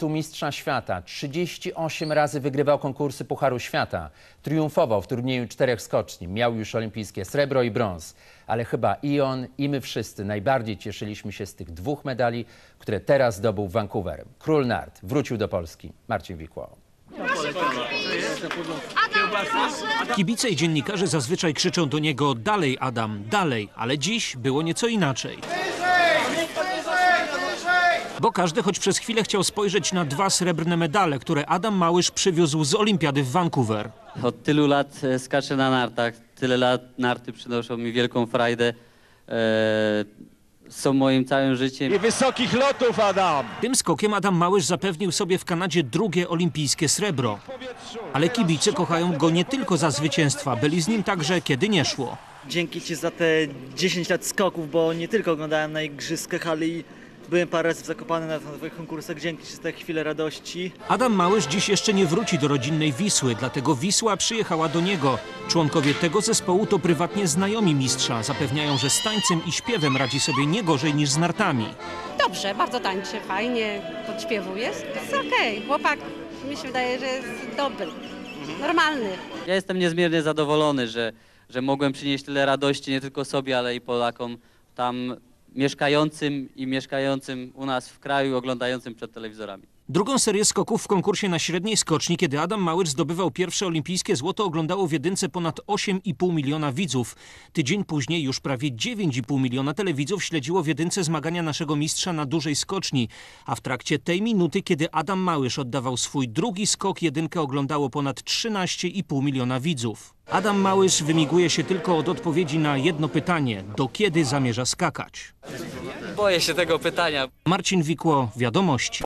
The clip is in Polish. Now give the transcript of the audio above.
Tu mistrza świata 38 razy wygrywał konkursy Pucharu Świata. Triumfował w turnieju czterech skoczni. Miał już olimpijskie srebro i brąz. Ale chyba i on, i my wszyscy najbardziej cieszyliśmy się z tych dwóch medali, które teraz zdobył w Vancouver. Król Nart wrócił do Polski. Marcin Wikło. Kibice i dziennikarze zazwyczaj krzyczą do niego dalej Adam, dalej, ale dziś było nieco inaczej. Bo każdy choć przez chwilę chciał spojrzeć na dwa srebrne medale, które Adam Małysz przywiózł z olimpiady w Vancouver. Od tylu lat e, skaczę na nartach. Tyle lat narty przynoszą mi wielką frajdę. E, są moim całym życiem. i wysokich lotów, Adam. Tym skokiem Adam Małysz zapewnił sobie w Kanadzie drugie olimpijskie srebro. Ale kibice kochają go nie tylko za zwycięstwa, byli z nim także kiedy nie szło. Dzięki Ci za te 10 lat skoków, bo nie tylko oglądałem na igrzyskach, ale i byłem parę razy w Zakopane na, Twoich konkursach. Dzięki za te chwile radości. Adam Małysz dziś jeszcze nie wróci do rodzinnej Wisły, dlatego Wisła przyjechała do niego. Członkowie tego zespołu to prywatnie znajomi mistrza. Zapewniają, że z tańcem i śpiewem radzi sobie nie gorzej niż z nartami. Dobrze, bardzo tańczy, fajnie, podśpiewuje. Jest, jest okej. Chłopak mi się wydaje, że jest dobry, normalny. Ja jestem niezmiernie zadowolony, że, że mogłem przynieść tyle radości nie tylko sobie, ale i Polakom tam mieszkającym i mieszkającym u nas w kraju, oglądającym przed telewizorami. Drugą serię skoków w konkursie na średniej skoczni, kiedy Adam Małysz zdobywał pierwsze olimpijskie złoto, oglądało w jedynce ponad 8,5 miliona widzów. Tydzień później już prawie 9,5 miliona telewidzów śledziło w jedynce zmagania naszego mistrza na dużej skoczni. A w trakcie tej minuty, kiedy Adam Małysz oddawał swój drugi skok, jedynkę oglądało ponad 13,5 miliona widzów. Adam Małysz wymiguje się tylko od odpowiedzi na jedno pytanie. Do kiedy zamierza skakać? Boję się tego pytania. Marcin Wikło, Wiadomości.